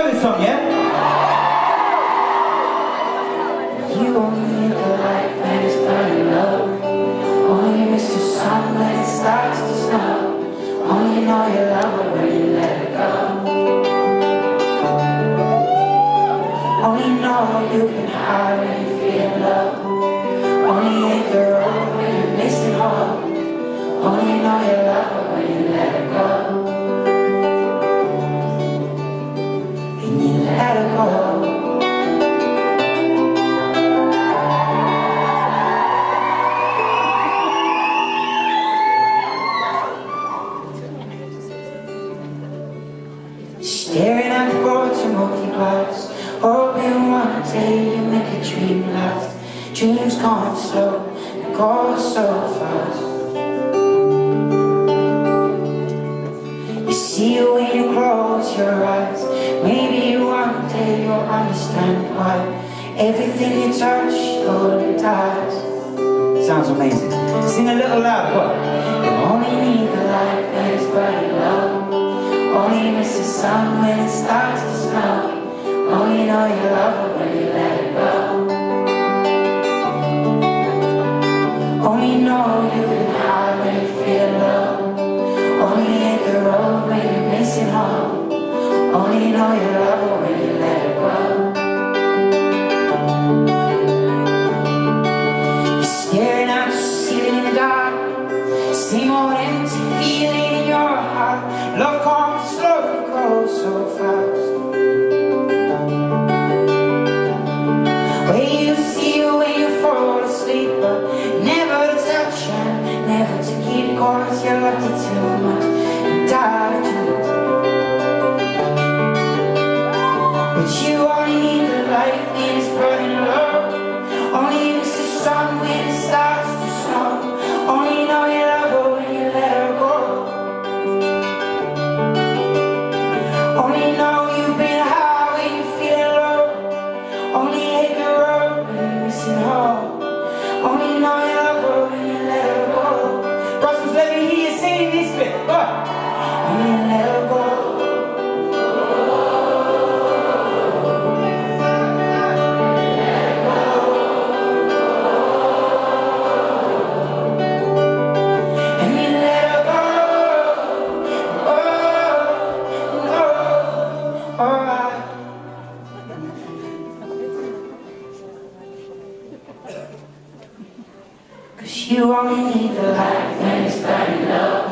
know this song, yeah? You only the when it's burning low. Only miss the sun when it starts to snow. Only know you love her when you let it go. Only know you can hide Staring at the boards of multi glass. Hoping one day you make a dream last. Dreams come slow, they go so fast. You see it when you close your eyes. Maybe one day you'll understand why Everything you touch slowly dies. Sounds amazing. Sing a little loud, what? You only need the light when it's burning low Only miss the sun when it starts to snow. Only know you love her when you let it go. Only know you can hide when you feel low Only hit the road when you're missing home. Only know you love her when you let it go. You're staring out the ceiling in the dark. Same old empty feeling in your heart. Love comes never to touch and never to keep Cause you loved it you only need the light when it's burning low.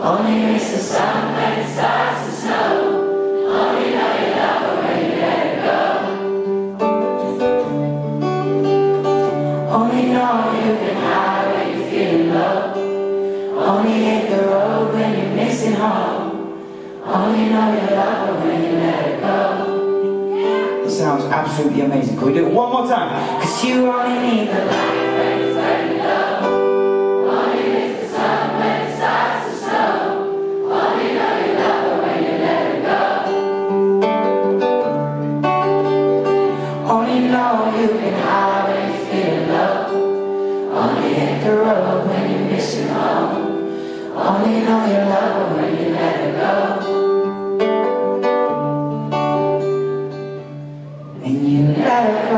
Only miss the sun when it starts to snow. Only know you love her when you let it go. Only know you can hide when you're feeling low. Only hit the road when you're missing home. Only know you love her when you let it go. It sounds absolutely amazing. Can we do it one more time? Cause you only need the light you know you've been out and you feel feeling low. Only hit the road when you're missing home. Only know you love when you let her go. When you let her go.